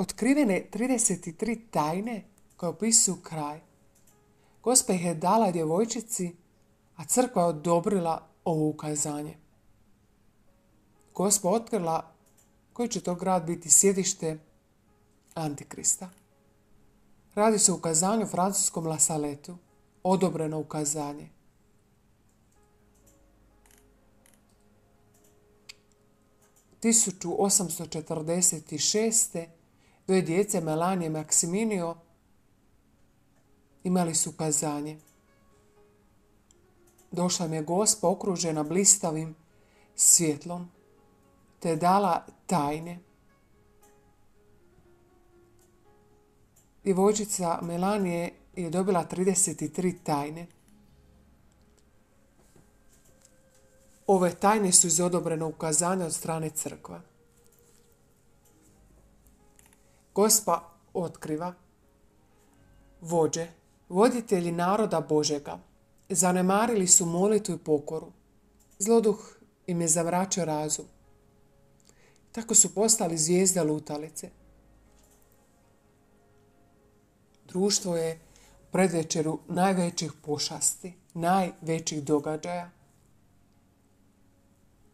otkrivene 33 tajne koje opisuju kraj. Gospa ih je dala djevojčici, a crkva je odobrila ovo ukazanje. Gospa otkrila koji će to grad biti sjedište Antikrista. Radi se o ukazanju francuskom Lasaletu, odobreno ukazanje. ...1846. dvoje djece Melanije i Maksiminio imali su ukazanje. Došla mi je gospa okružena blistavim svjetlom, te je dala tajne. Djevojčica Melanije je dobila 33 tajne. Ove tajne su iz odobreno ukazanja od strane crkva. Gospa otkriva vođe, voditelji naroda Božega, zanemarili su molitu i pokoru. Zloduh im je zavraćao razum. Tako su postali zvijezde lutalice. Društvo je u predvečeru najvećih pošasti, najvećih događaja.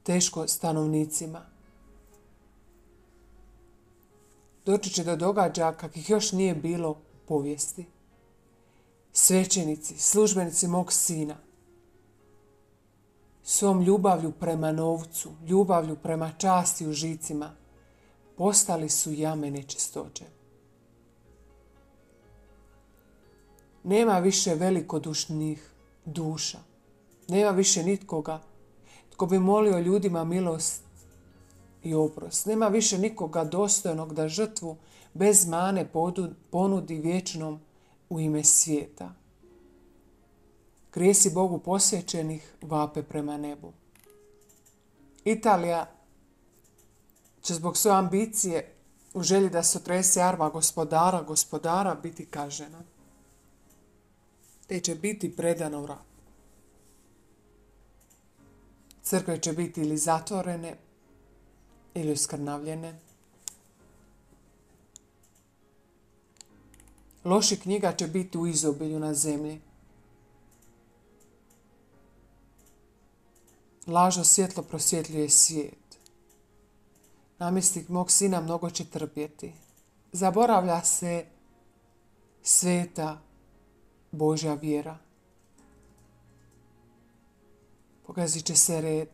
Teško stanovnicima. Doći će do događaja kakvih još nije bilo povijesti. Svećenici, službenici mog sina, svom ljubavlju prema novcu, ljubavlju prema časti u žicima, postali su jame nečistoće. Nema više velikodušnih duša. Nema više nitkoga tko bi molio ljudima milost i oprost. Nema više nikoga dostojnog da žrtvu bez mane ponudi vječnom u ime svijeta. Grijesi Bogu posvećenih vape prema nebu. Italija će zbog svoje ambicije u želji da se otrese arma gospodara, gospodara biti kažena. Te će biti predana u rat. Crkve će biti ili zatvorene ili uskrnavljene. Loši knjiga će biti u izobilju na zemlji. Lažno svjetlo prosvjetljuje svijet. Namjesnik mog sina mnogo će trpjeti. Zaboravlja se sveta Božja vjera. Pogazit će se red.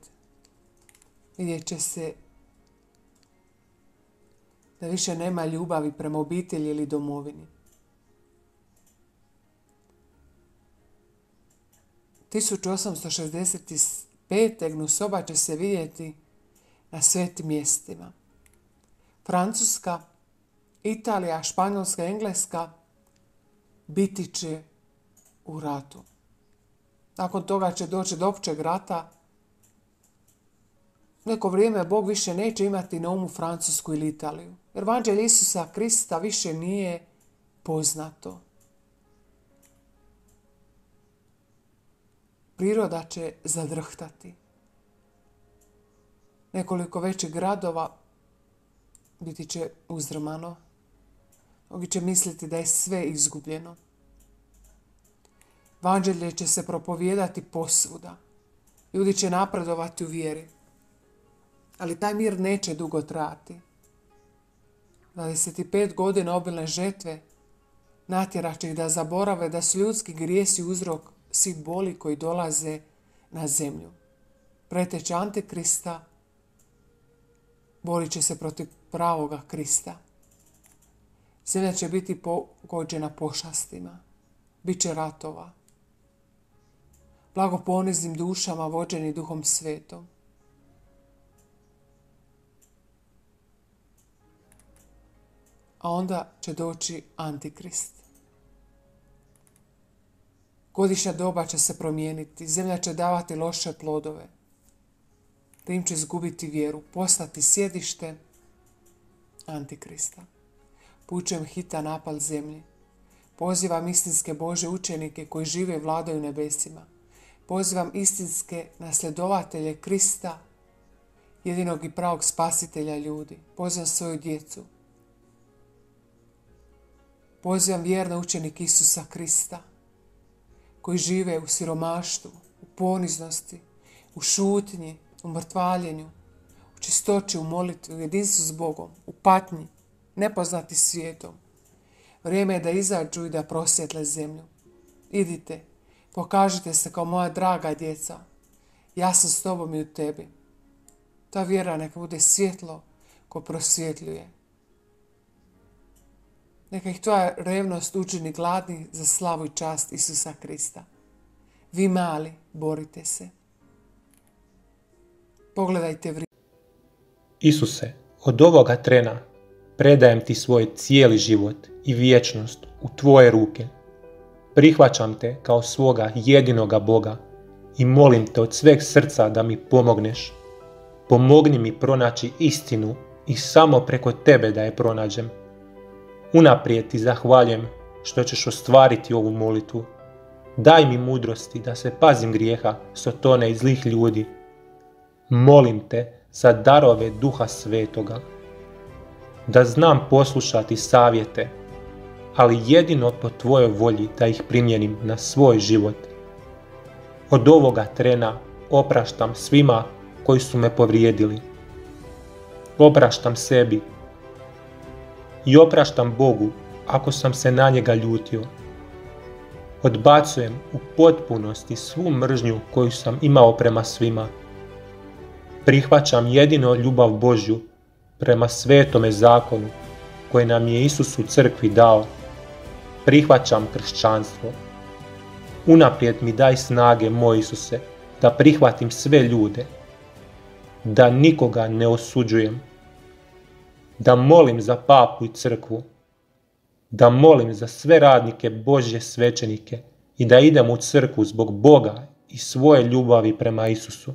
Vidjet će se da više nema ljubavi prema obitelji ili domovini. 1865. gnusoba će se vidjeti na svetim mjestima. Francuska, Italija, Španjolska, Engleska biti će u ratu. Nakon toga će doći do općeg rata. Neko vrijeme Bog više neće imati na umu Francusku ili Italiju. Jer Isusa Krista više nije poznato. Priroda će zadrhtati. Nekoliko većih gradova biti će uzdrmano. Mnogi će misliti da je sve izgubljeno. Vanđelje će se propovijedati posvuda. Ljudi će napredovati u vjeri. Ali taj mir neće dugo trati. 25 godina obilne žetve natjerat će ih da zaborave da su ljudski grijesi uzrok svih boli koji dolaze na zemlju. Preteće Antikrista borit će se protiv pravoga Krista. Zemlja će biti pogođena pošastima. Biće ratova blago poniznim dušama vođeni duhom svetom. A onda će doći Antikrist. Godišnja doba će se promijeniti, zemlja će davati loše plodove. Rim će izgubiti vjeru, postati sjedište Antikrista. Pučujem hita napal zemlji. Pozivam istinske Bože učenike koji žive i vladaju nebesima pozivam istinske nasljedovatelje Krista, jedinog i pravog spasitelja ljudi. Pozivam svoju djecu. Pozivam vjerna učenik Isusa Krista, koji žive u siromaštvu, u poniznosti, u šutnji, u mrtvaljenju, u čistoći, u molitvi, u jedinstvu s Bogom, u patnji, nepoznati svijetom. Vrijeme je da izađu i da prosvjetle zemlju. Idite, pokažite se kao moja draga djeca. Ja sam s tobom i u tebi. Ta vjera neka bude svjetlo ko prosvjetljuje. Neka ih tvoja revnost učini gladni za slavu i čast Isusa Krista. Vi mali, borite se. Pogledajte vrijeme. Isuse, od ovoga trena predajem ti svoj cijeli život i vječnost u tvoje ruke. Prihvaćam te kao svoga jedinoga Boga i molim te od sveg srca da mi pomogneš. Pomogni mi pronaći istinu i samo preko tebe da je pronađem. Unaprijed ti zahvaljujem što ćeš ostvariti ovu molitvu. Daj mi mudrosti da se pazim grijeha, sotone i zlih ljudi. Molim te za darove duha svetoga. Da znam poslušati savjete, ali jedino po tvojoj volji da ih primjenim na svoj život. Od ovoga trena opraštam svima koji su me povrijedili. Opraštam sebi i opraštam Bogu ako sam se na njega ljutio. Odbacujem u potpunosti svu mržnju koju sam imao prema svima. Prihvaćam jedino ljubav Božju prema svetome zakonu koje nam je Isus u crkvi dao. Prihvaćam kršćanstvo. Unaprijed mi daj snage, moj Isuse, da prihvatim sve ljude, da nikoga ne osuđujem, da molim za papu i crkvu, da molim za sve radnike Božje svećenike i da idem u crkvu zbog Boga i svoje ljubavi prema Isusu.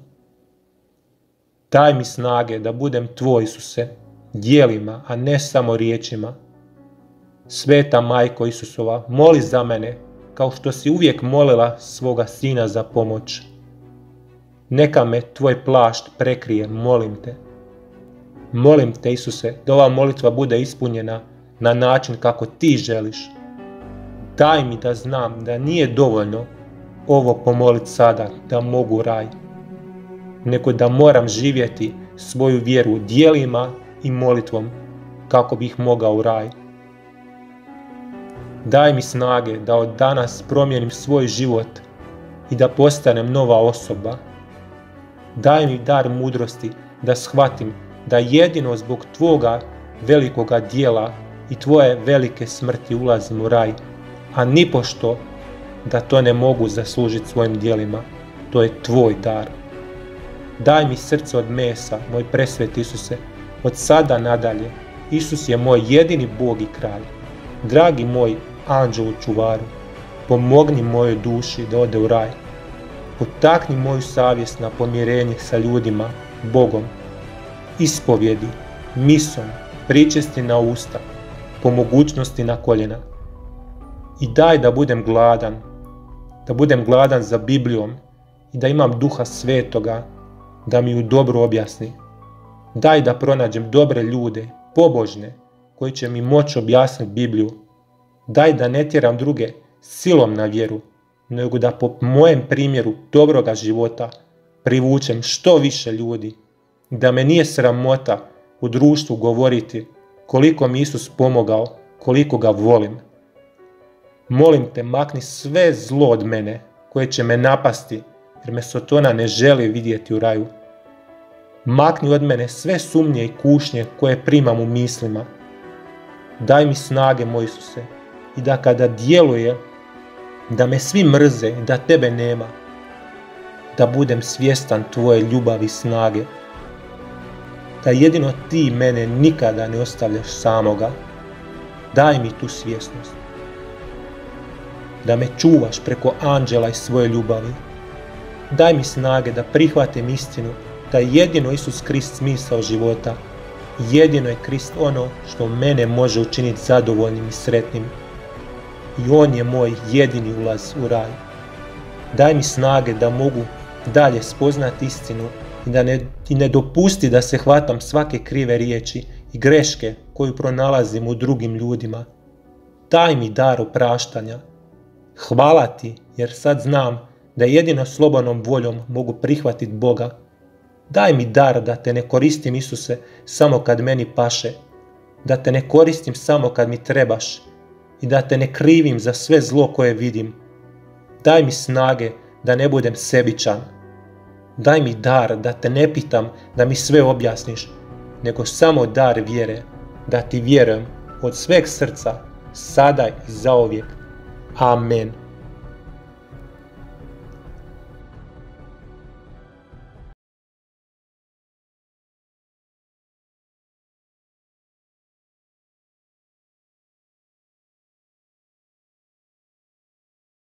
Daj mi snage da budem Tvoj Isuse, dijelima, a ne samo riječima. Sveta Majko Isusova, moli za mene kao što si uvijek molila svoga sina za pomoć. Neka me tvoj plašt prekrije, molim te. Molim te, Isuse, da ova molitva bude ispunjena na način kako ti želiš. Daj mi da znam da nije dovoljno ovo pomoliti sada da mogu raj, nego da moram živjeti svoju vjeru dijelima i molitvom kako bih mogao u raj. Daj mi snage da od danas promijenim svoj život i da postanem nova osoba. Daj mi dar mudrosti da shvatim da jedino zbog Tvoga velikoga dijela i Tvoje velike smrti ulazim u raj, a nipošto da to ne mogu zaslužiti svojim dijelima. To je Tvoj dar. Daj mi srce od mesa, moj presvet Isuse, od sada nadalje. Isus je moj jedini Bog i kralj. Dragi moj anđelu čuvaru, pomogni mojoj duši da ode u raj. Potakni moju savjest na pomirenje sa ljudima, Bogom, ispovjedi, misom, pričesti na usta, po mogućnosti na koljena. I daj da budem gladan, da budem gladan za Biblijom i da imam duha svetoga da mi ju dobro objasni. Daj da pronađem dobre ljude, pobožne, koji će mi moći objasniti Bibliju. Daj da ne tjeram druge silom na vjeru, nego da po mojem primjeru dobroga života privučem što više ljudi. Da me nije sramota u društvu govoriti koliko mi Isus pomogao, koliko ga volim. Molim te, makni sve zlo od mene koje će me napasti, jer me Sotona ne želi vidjeti u raju. Makni od mene sve sumnje i kušnje koje primam u mislima. Daj mi snage, moj Isuse, i da kada djeluje, da me svi mrze i da tebe nema, da budem svjestan tvoje ljubavi i snage, da jedino ti mene nikada ne ostavljaš samoga, daj mi tu svjesnost, da me čuvaš preko anđela i svoje ljubavi, daj mi snage da prihvatim istinu da je jedino Isus Krist smisao života. Jedino je Krist ono što mene može učiniti zadovoljnim i sretnim. I On je moj jedini ulaz u raj. Daj mi snage da mogu dalje spoznati istinu i da ne, i ne dopusti da se hvatam svake krive riječi i greške koju pronalazim u drugim ljudima. daj mi dar opraštanja. Hvala ti, jer sad znam da jedino slobodnom voljom mogu prihvatiti Boga. Daj mi dar da te ne koristim, Isuse, samo kad meni paše, da te ne koristim samo kad mi trebaš i da te ne krivim za sve zlo koje vidim. Daj mi snage da ne budem sebičan. Daj mi dar da te ne pitam da mi sve objasniš, nego samo dar vjere, da ti vjerujem od sveg srca, sada i zauvijek. Amen.